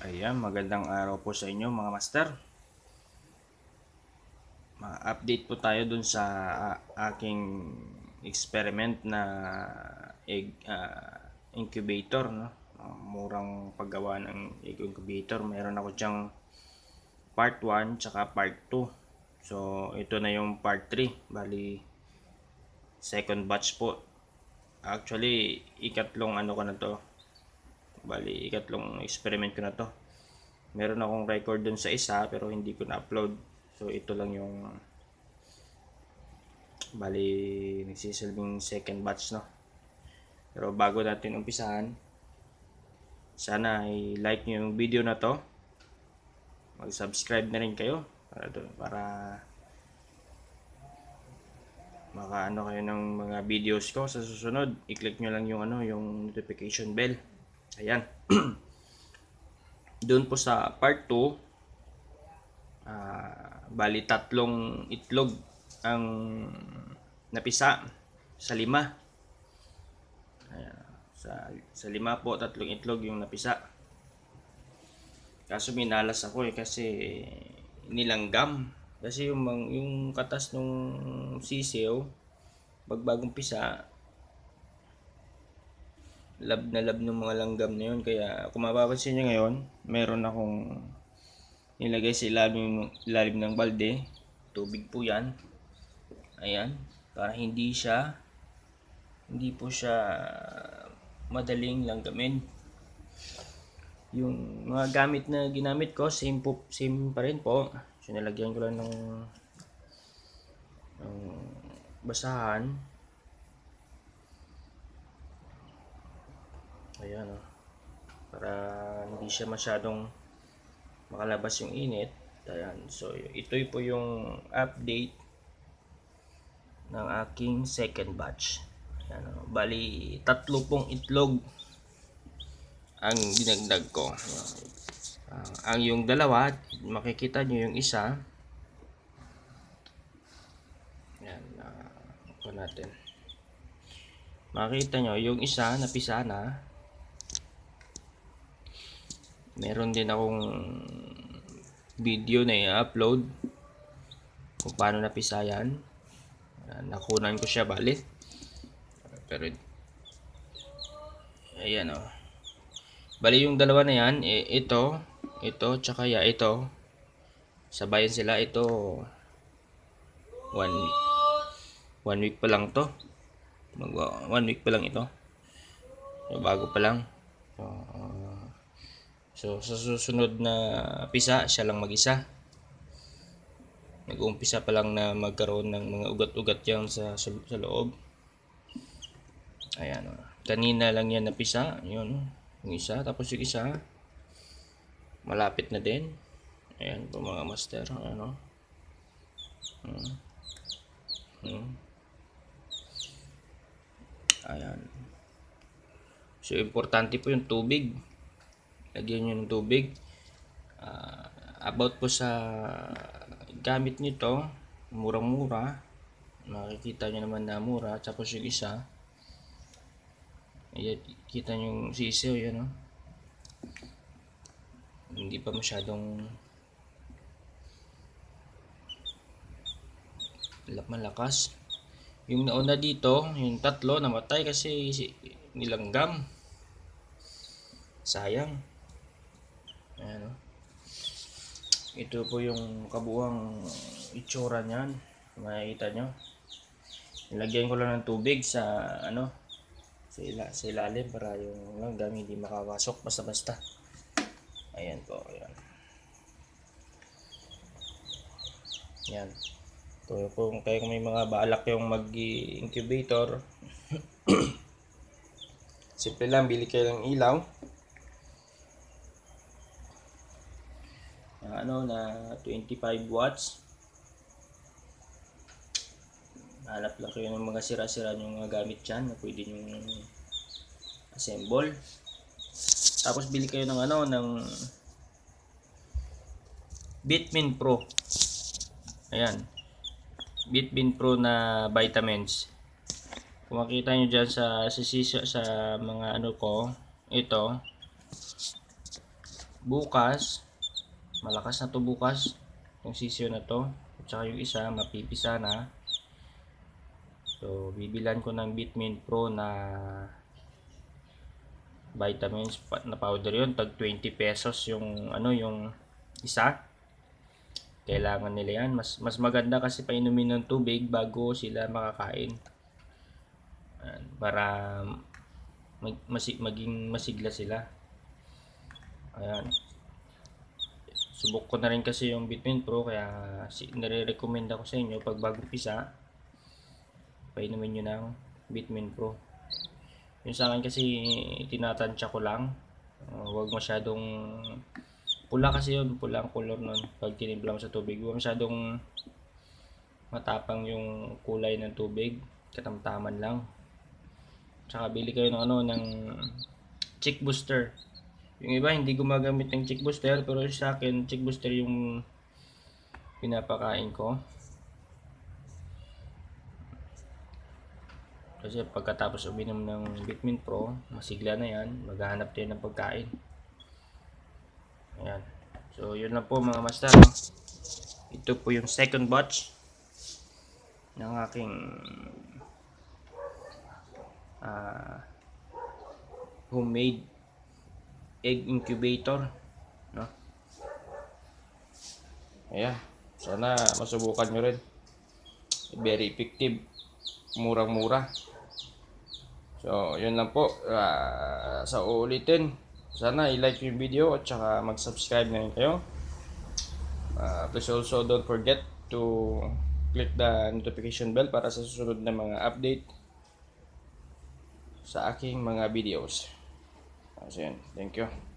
Ayan, magandang araw po sa inyo mga master. Ma-update po tayo dun sa aking experiment na egg ah, incubator, no? Murang paggawa ng egg incubator. Meron ako diyang part 1 tsaka part 2. So, ito na yung part 3. Bali, second batch po. Actually, ikatlong ano ko na to. Bali, ikatlong experiment ko na to. Meron akong record dun sa isa pero hindi ko na-upload. So, ito lang yung bali, nagsisilbing second batch, no? Pero bago natin umpisahan, sana i-like nyo yung video na to. Mag-subscribe na rin kayo para, do- para makaano kayo ng mga videos ko sa susunod. I-click nyo lang yung ano, yung notification bell. Ayan. Doon po sa part 2, ah, bali tatlong itlog ang napisa sa lima. Ayan. Sa, sa lima po, tatlong itlog yung napisa. Kaso minalas ako eh kasi nilanggam. Kasi yung, yung katas nung sisiw, bagbagong pisa, lab na lab ng mga langgam na yun. Kaya kung mapapansin nyo ngayon, meron akong nilagay sa ilalim, ilalim ng balde. Tubig po yan. Ayan. Para hindi siya, hindi po siya madaling langgamin. Yung mga gamit na ginamit ko, same, po, same pa rin po. So, nilagyan ko lang ng, ng basahan. Ayan o. Para hindi siya masyadong makalabas yung init. Ayan. So, ito po yung update ng aking second batch. Ayan o. Bali, tatlo pong itlog ang dinagdag ko. Ang ang yung dalawa, makikita nyo yung isa. Ayan. Uh, natin. Makita nyo, yung isa, napisa na. Meron din akong video na i-upload kung paano napisa yan. Ayan, nakunan ko siya bali. Pero, ayan o. Bali yung dalawa na yan, ito, ito, tsaka ya, ito. Sabayan sila, ito, one week. One week pa lang to. Mag, one week pa lang ito. Bago pa lang. So, so, sa susunod na pisa, siya lang mag-isa. Nag-uumpisa pa lang na magkaroon ng mga ugat-ugat yan sa, sa, sa loob. Ayan. oh. Kanina lang yan napisa. Yun. Yung isa. Tapos yung isa. Malapit na din. Ayan po mga master. Ano. Hmm. Hmm. Ayan. So, importante po yung tubig. Lagyan nyo ng tubig. Ah, about po sa gamit nito, murang-mura. Makikita nyo naman na mura. Tapos yung isa, ayan, kita nyo yung sisiw, yan o. Hindi pa masyadong malakas. Yung nauna dito, yung tatlo, namatay kasi si- nilanggam. Sayang. Ayan o. Ito po yung kabuang itsura niyan. Makikita nyo. Nilagyan ko lang ng tubig sa ano sa, ila, sa ilalim para yung langgam hindi makapasok basta-basta. Ayan po, ayan. Yan. So, kung kayo may mga balak yung mag-incubator, simple lang, bili kayo ng ilaw. Ano, na 25 watts. Hanap lang kayo ng mga sira-sira yung mga gamit dyan na pwede nyo assemble. Tapos bili kayo ng ano, ng Bitmin Pro. Ayan. Bitmin Pro na vitamins. Kung makita nyo dyan sa, sa, sa mga ano ko, ito, bukas, malakas na to bukas, yung sisyo na to. At saka yung isa, mapipisa na. So, bibilan ko ng Bitmin Pro na vitamins na powder yun. Tag 20 pesos yung ano yung isa. Kailangan nila yan. Mas, mas maganda kasi painumin ng tubig bago sila makakain. Para mag, masi, maging masigla sila. Ayan. Subok ko na rin kasi yung Bitmin Pro kaya si, nire-recommend ako sa inyo pag bago pisa painumin nyo ng Bitmin Pro. Yung sa akin kasi tinatansya ko lang. Uh, huwag masyadong pula kasi yun, pula ang color nun pag tinimpla mo sa tubig. Huwag masyadong matapang yung kulay ng tubig. Katamtaman lang. Tsaka bili kayo ng ano, ng chick booster. Yung iba hindi gumagamit ng chick booster pero sa akin chick booster yung pinapakain ko. Kasi pagkatapos uminom ng Bitmin Pro, masigla na yan, maghahanap tayo ng pagkain. Ayan. So, yun lang po mga master. Ito po yung second batch ng aking ah homemade egg incubator. No? Ayan. Sana masubukan nyo rin. Very effective. Murang-mura. So, yun lang po. Ah, sa uulitin, sana i-like yung video at saka mag-subscribe na rin kayo. Ah, please also don't forget to click the notification bell para sa susunod na mga update sa aking mga videos. So, yun. Thank you.